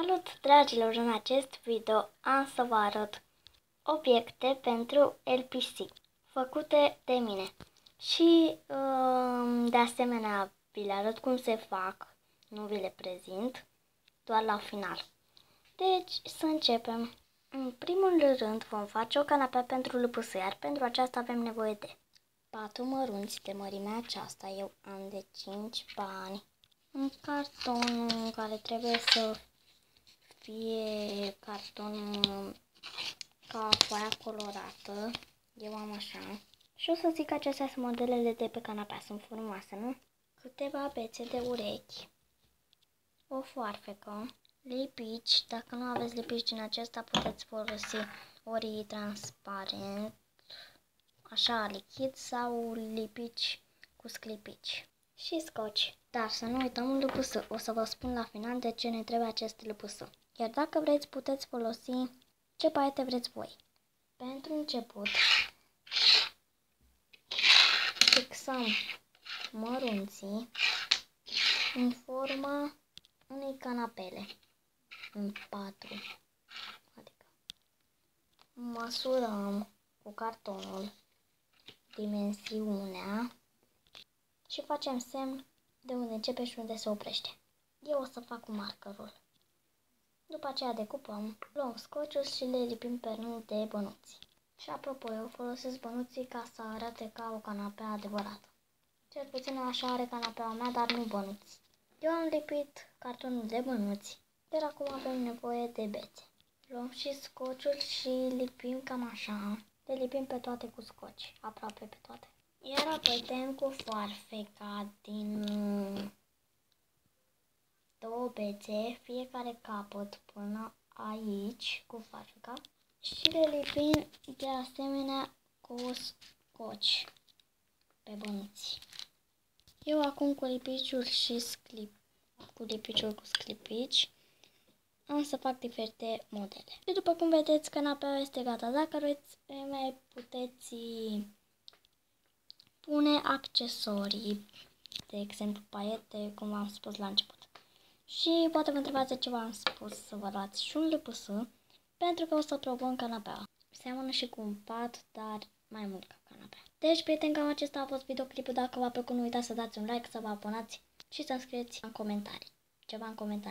Salut, dragilor! În acest video am să vă arăt obiecte pentru LPC făcute de mine. Și um, de asemenea vi le arăt cum se fac, nu vi le prezint, doar la final. Deci să începem. În primul rând vom face o canapea pentru lupus, iar pentru aceasta avem nevoie de patru mărunți de mărimea aceasta. Eu am de 5 bani. Un carton care trebuie să fie carton ca foaia colorată. Eu am așa. Și o să zic că acestea sunt modelele de pe canapea. Sunt frumoase, nu? Câteva bețe de urechi. O foarfecă. Lipici. Dacă nu aveți lipici din acesta, puteți folosi ori transparent, așa lichid sau lipici cu sclipici. Și scoci. Dar să nu uităm un lupusă. O să vă spun la final de ce ne trebuie acest lupusă. Iar dacă vreți, puteți folosi ce paiete vreți voi. Pentru început, fixăm mărunții în forma unei canapele în patru. Adică măsurăm cu cartonul dimensiunea și facem semn de unde începe și unde se oprește. Eu o să fac cu markerul. După aceea decupăm, luăm scociul și le lipim pe rând de bănuți. Și apropo, eu folosesc bănuții ca să arate ca o canapea adevărată. Cel puțin așa are canapeaua mea, dar nu bănuți. Eu am lipit cartonul de bănuți, iar acum avem nevoie de bețe. Luăm și scociul și lipim cam așa. Le lipim pe toate cu scoci, aproape pe toate. Iar apoi tăiem cu foarfeca din două bețe, fiecare capăt până aici cu farfica și le lipim de asemenea cu scoci pe bănuți. Eu acum cu lipiciul și sclip, cu lipiciul cu sclipici am să fac diferite modele. Și după cum vedeți, canapeaua este gata. Dacă vreți, mai puteți pune accesorii, de exemplu paiete, cum am spus la început. Și poate vă întrebați de ce v-am spus să vă luați și un lepusă, pentru că o să probăm canapea. Seamănă și cu un pat, dar mai mult ca canapea. Deci, prieteni, cam acesta a fost videoclipul. Dacă v-a plăcut, nu uitați să dați un like, să vă abonați și să scrieți în comentarii. Ceva în comentarii.